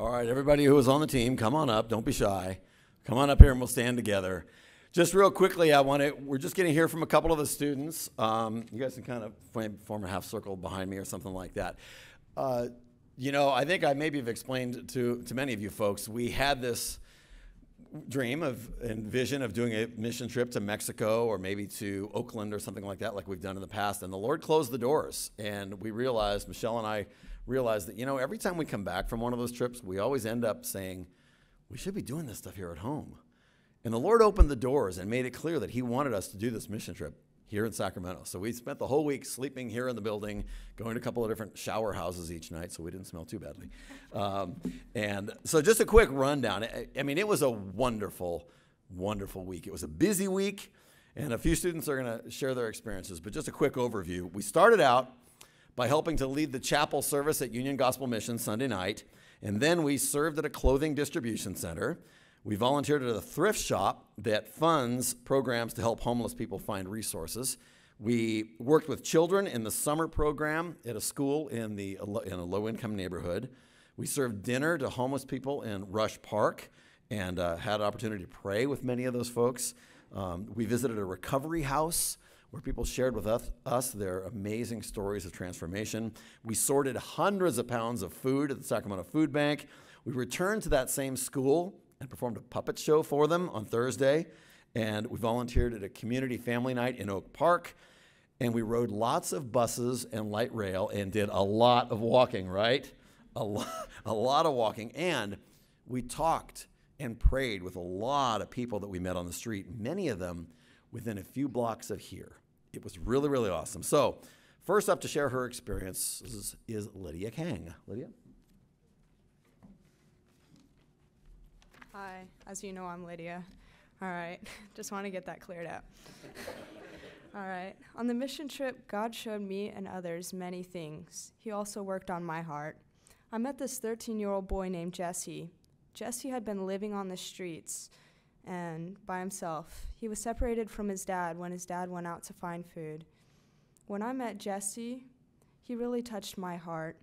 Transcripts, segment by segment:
All right, everybody who was on the team, come on up. Don't be shy. Come on up here and we'll stand together. Just real quickly, I want to, we're just going to hear from a couple of the students. Um, you guys can kind of form- a half circle behind me or something like that. Uh, you know, I think I maybe have explained to, to many of you folks, we had this dream of and vision of doing a mission trip to Mexico or maybe to Oakland or something like that, like we've done in the past. And the Lord closed the doors, and we realized, Michelle and I realized that you know every time we come back from one of those trips, we always end up saying, we should be doing this stuff here at home. And the Lord opened the doors and made it clear that He wanted us to do this mission trip here in Sacramento. So we spent the whole week sleeping here in the building, going to a couple of different shower houses each night so we didn't smell too badly. Um, and so just a quick rundown. I, I mean, it was a wonderful, wonderful week. It was a busy week, and a few students are going to share their experiences. But just a quick overview. We started out by helping to lead the chapel service at Union Gospel Mission Sunday night, and then we served at a clothing distribution center. We volunteered at a thrift shop that funds programs to help homeless people find resources. We worked with children in the summer program at a school in, the, in a low income neighborhood. We served dinner to homeless people in Rush Park and uh, had an opportunity to pray with many of those folks. Um, we visited a recovery house where people shared with us, us, their amazing stories of transformation. We sorted hundreds of pounds of food at the Sacramento Food Bank. We returned to that same school and performed a puppet show for them on Thursday. And we volunteered at a community family night in Oak Park. And we rode lots of buses and light rail and did a lot of walking, right? A, lo- a lot of walking. And we talked and prayed with a lot of people that we met on the street, many of them within a few blocks of here. It was really, really awesome. So, first up to share her experiences is Lydia Kang. Lydia? Hi, as you know, I'm Lydia. All right, just want to get that cleared up. All right, on the mission trip, God showed me and others many things. He also worked on my heart. I met this 13 year old boy named Jesse. Jesse had been living on the streets and by himself. He was separated from his dad when his dad went out to find food. When I met Jesse, he really touched my heart.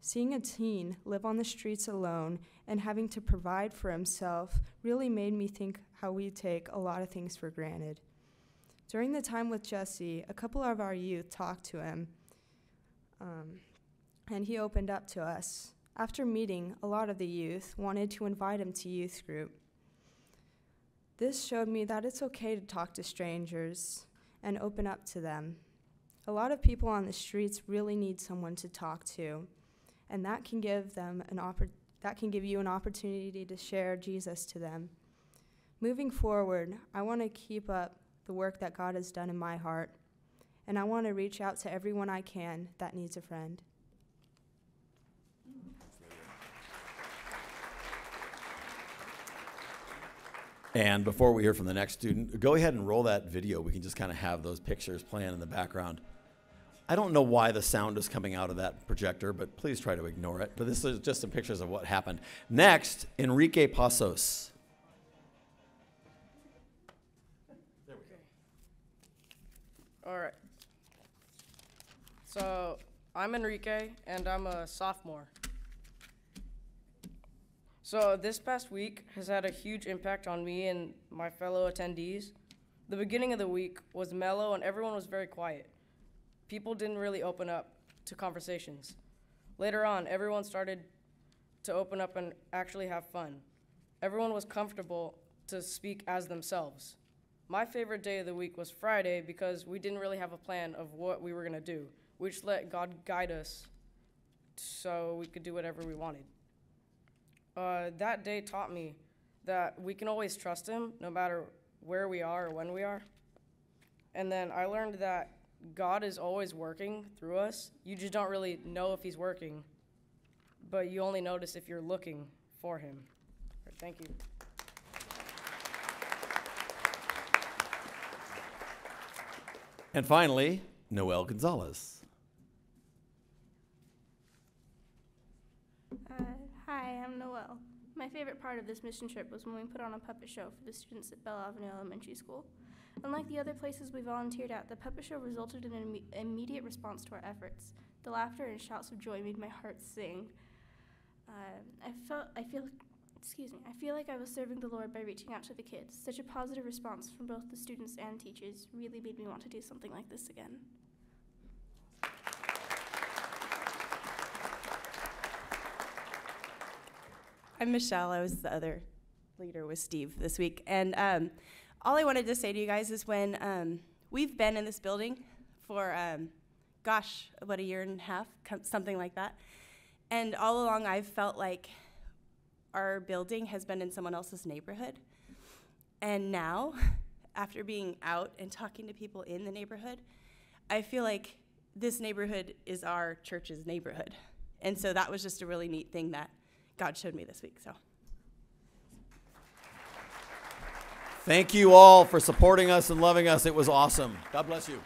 Seeing a teen live on the streets alone and having to provide for himself really made me think how we take a lot of things for granted. During the time with Jesse, a couple of our youth talked to him, um, and he opened up to us. After meeting, a lot of the youth wanted to invite him to youth group. This showed me that it's okay to talk to strangers and open up to them. A lot of people on the streets really need someone to talk to and that can give them an oppor- that can give you an opportunity to share Jesus to them. Moving forward, I want to keep up the work that God has done in my heart, and I want to reach out to everyone I can that needs a friend. And before we hear from the next student, go ahead and roll that video. We can just kind of have those pictures playing in the background. I don't know why the sound is coming out of that projector, but please try to ignore it. But this is just some pictures of what happened. Next, Enrique Pasos. There we go. All right. So I'm Enrique, and I'm a sophomore. So this past week has had a huge impact on me and my fellow attendees. The beginning of the week was mellow, and everyone was very quiet people didn't really open up to conversations. Later on, everyone started to open up and actually have fun. Everyone was comfortable to speak as themselves. My favorite day of the week was Friday because we didn't really have a plan of what we were going to do. We just let God guide us so we could do whatever we wanted. Uh, that day taught me that we can always trust Him no matter where we are or when we are. And then I learned that God is always working through us. You just don't really know if He's working, but you only notice if you're looking for Him. Thank you. And finally, Noel Gonzalez. Uh, hi, I'm Noel. My favorite part of this mission trip was when we put on a puppet show for the students at Bell Avenue Elementary School. Unlike the other places we volunteered at, the puppet show resulted in an Im- immediate response to our efforts. The laughter and shouts of joy made my heart sing. Uh, I felt I feel excuse me I feel like I was serving the Lord by reaching out to the kids. Such a positive response from both the students and teachers really made me want to do something like this again. I'm Michelle. I was the other leader with Steve this week. And um, all I wanted to say to you guys is when um, we've been in this building for, um, gosh, about a year and a half, something like that. And all along, I've felt like our building has been in someone else's neighborhood. And now, after being out and talking to people in the neighborhood, I feel like this neighborhood is our church's neighborhood. And so that was just a really neat thing that God showed me this week. So. Thank you all for supporting us and loving us. It was awesome. God bless you.